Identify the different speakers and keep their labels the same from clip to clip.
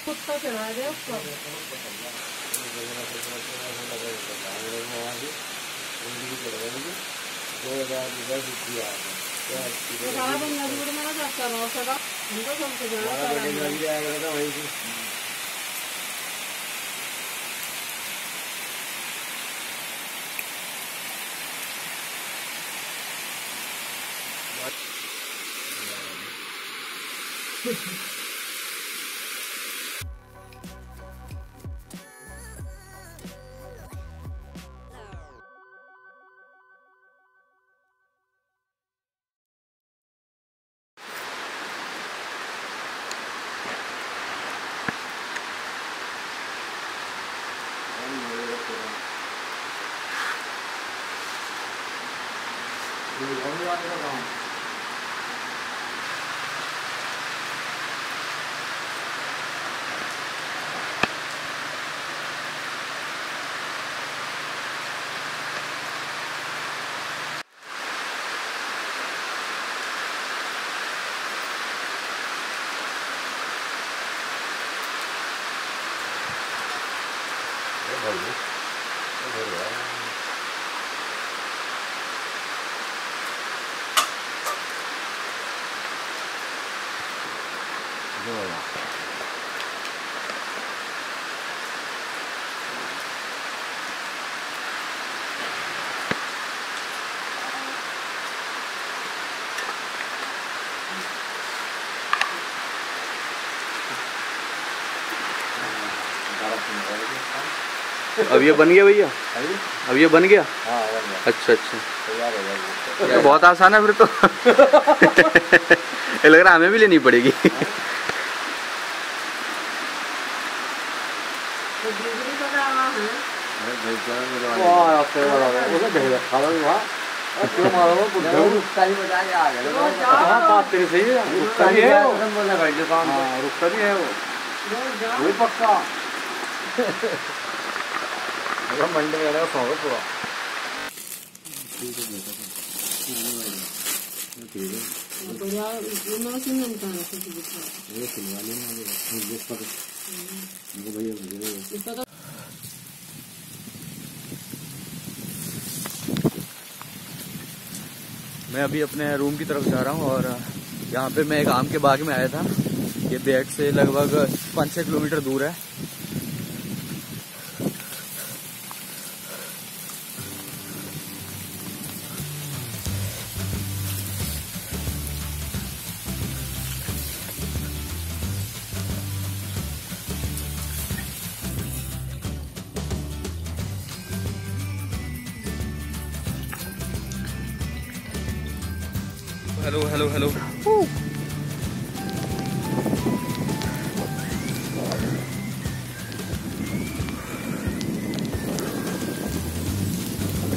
Speaker 1: तो चढ़ा दे उसको
Speaker 2: दो हज़ार रुपये छुट्टी आ
Speaker 1: तो सारा पंजाबी को तो मैंने चेक करना उसका
Speaker 3: अब ये बन गया भैया? अब ये बन गया? अच्छा अच्छा। तो बहुत आसान है फिर तो। लग रहा हमें भी लेनी पड़ेगी।
Speaker 1: बिजली का दावा है
Speaker 2: वाह आपसे बड़ा है वो तो देख खा लो वहाँ क्यों मारो वो बुढ़ा
Speaker 4: रुकता ही बजा के आ गया
Speaker 2: हाँ बात तेरी सही है रुकता भी है वो हाँ रुकता भी है वो वही पक्का अगर मंडे में रहेगा सौ
Speaker 1: तो यार इतना सीमेंट का है कुछ दिखा।
Speaker 2: ये सिलवा लेना, ये पर
Speaker 3: मैं अभी अपने रूम की तरफ़ जा रहा हूँ और, यहाँ पे मैं एक आम के बाग में आया था। ये बेट से लगभग पाँच छः किलोमीटर दूर है। हेलो हेलो हेलो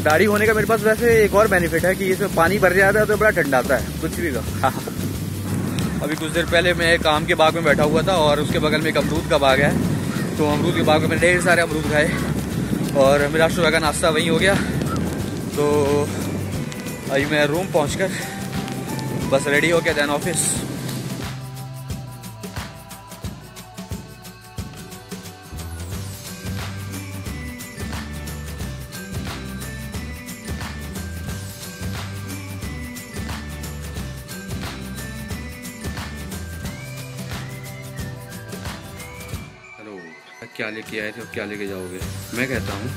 Speaker 3: दाढ़ी होने का मेरे पास वैसे एक और बेनिफिट है कि इसमें पानी भर जाता है तो बड़ा ठंडा आता है कुछ भी का अभी कुछ देर पहले मैं एक आम के बाग में बैठा हुआ था और उसके बगल में एक अमरूद का बाग है। तो अमरूद के बाग में मैंने ढेर सारे अमरूद खाए और मेरा सुबह का नाश्ता वहीं हो गया। तो अभी मैं रूम पहुंचकर बस रेडी हो गया देन ऑफ़िस क्या लेके आए थे और क्या लेके जाओगे? मैं कहता हूँ,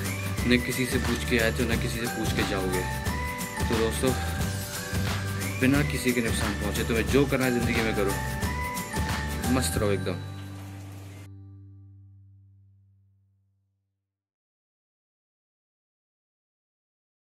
Speaker 3: न किसी से पूछ के आए थे न किसी से पूछ के जाओगे। तो दोस्तों बिना किसी के नुकसान पहुँचे, तुम्हें जो करना है ज़िंदगी में करो। मस्त रहो एकदम।